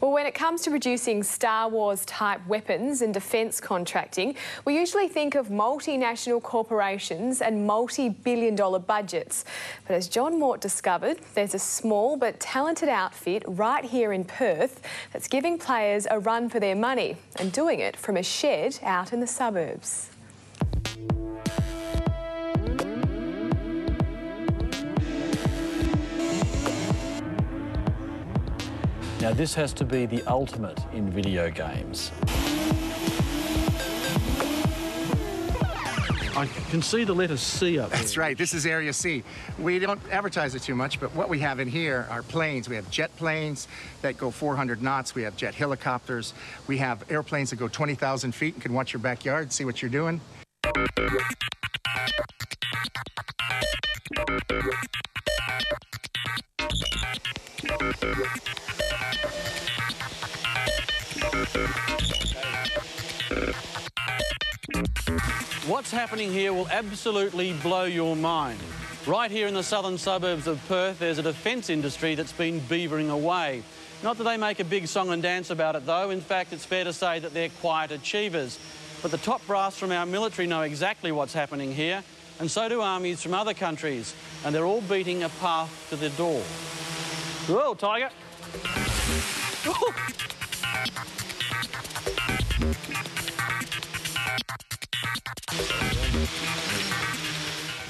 Well, when it comes to producing Star Wars type weapons and defence contracting, we usually think of multinational corporations and multi billion dollar budgets. But as John Mort discovered, there's a small but talented outfit right here in Perth that's giving players a run for their money and doing it from a shed out in the suburbs. Now this has to be the ultimate in video games. I can see the letter C up That's there. right. This is Area C. We don't advertise it too much, but what we have in here are planes. We have jet planes that go 400 knots. We have jet helicopters. We have airplanes that go 20,000 feet and can watch your backyard, see what you're doing. What's happening here will absolutely blow your mind. Right here in the southern suburbs of Perth, there's a defence industry that's been beavering away. Not that they make a big song and dance about it, though. In fact, it's fair to say that they're quiet achievers. But the top brass from our military know exactly what's happening here, and so do armies from other countries, and they're all beating a path to the door. Whoa, Tiger!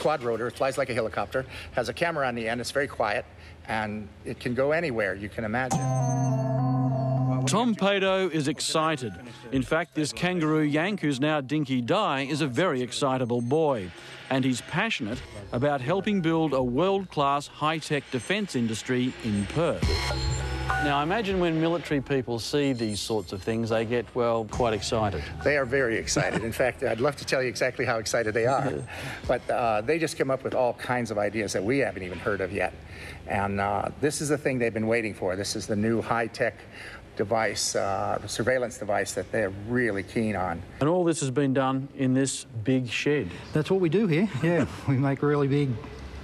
Quad rotor, it flies like a helicopter, has a camera on the end, it's very quiet, and it can go anywhere you can imagine. Tom Pado is excited. In fact, this kangaroo yank, who's now Dinky Di, is a very excitable boy. And he's passionate about helping build a world class high tech defence industry in Perth. Now, I imagine when military people see these sorts of things, they get, well, quite excited. They are very excited. In fact, I'd love to tell you exactly how excited they are. But uh, they just come up with all kinds of ideas that we haven't even heard of yet. And uh, this is the thing they've been waiting for. This is the new high tech device, uh, surveillance device that they're really keen on. And all this has been done in this big shed. That's what we do here. Yeah, we make really big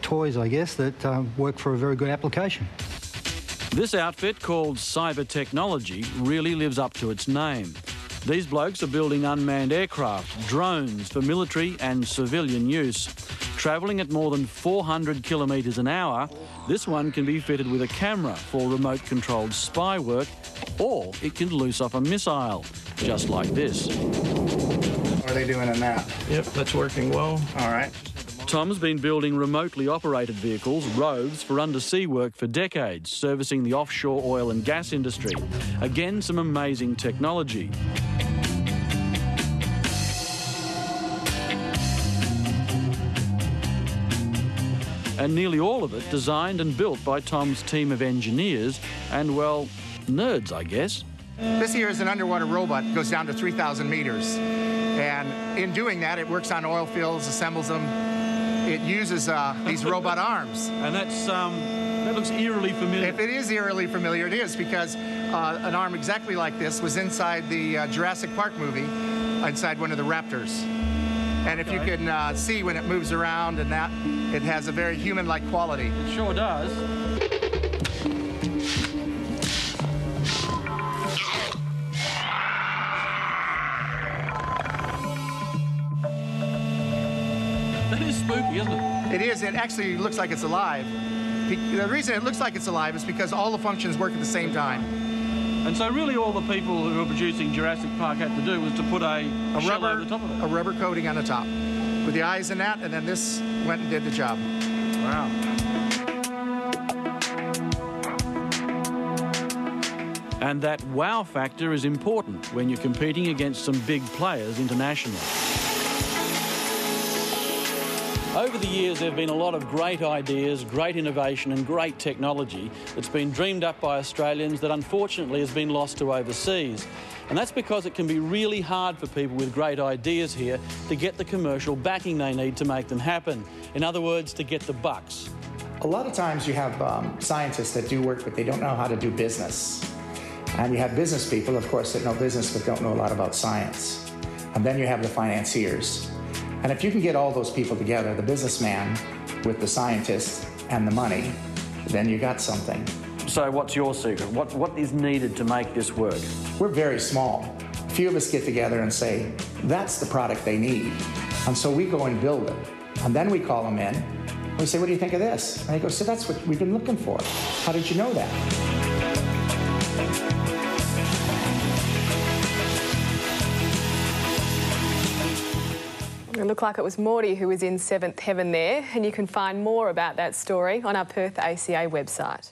toys, I guess, that um, work for a very good application. This outfit, called Cyber Technology, really lives up to its name. These blokes are building unmanned aircraft, drones for military and civilian use. Travelling at more than 400 kilometres an hour, this one can be fitted with a camera for remote controlled spy work, or it can loose off a missile, just like this. What are they doing in that? Yep, that's working well. All right. Tom's been building remotely operated vehicles, ROVs, for undersea work for decades, servicing the offshore oil and gas industry. Again, some amazing technology. And nearly all of it designed and built by Tom's team of engineers and, well, nerds, I guess. This here is an underwater robot that goes down to 3,000 meters. And in doing that, it works on oil fields, assembles them. It uses uh, these robot arms. And that's, um, that looks eerily familiar. If it is eerily familiar, it is because uh, an arm exactly like this was inside the uh, Jurassic Park movie, inside one of the Raptors. And if you can uh, see when it moves around and that, it has a very human-like quality. It sure does. Spooky, isn't it? It is. It actually looks like it's alive. The reason it looks like it's alive is because all the functions work at the same time. And so really all the people who were producing Jurassic Park had to do was to put a, A rubber, over the top of it. a rubber coating on the top, with the eyes in that, and then this went and did the job. Wow. And that wow factor is important when you're competing against some big players internationally. Over the years, there have been a lot of great ideas, great innovation, and great technology that's been dreamed up by Australians that unfortunately has been lost to overseas. And that's because it can be really hard for people with great ideas here to get the commercial backing they need to make them happen. In other words, to get the bucks. A lot of times you have um, scientists that do work, but they don't know how to do business. And you have business people, of course, that know business but don't know a lot about science. And then you have the financiers. And if you can get all those people together, the businessman with the scientist and the money, then you got something. So, what's your secret? What, what is needed to make this work? We're very small. A few of us get together and say, that's the product they need. And so we go and build it. And then we call them in. We say, what do you think of this? And they go, so that's what we've been looking for. How did you know that? It looked like it was Morty who was in seventh heaven there, and you can find more about that story on our Perth ACA website.